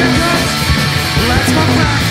Let's go back.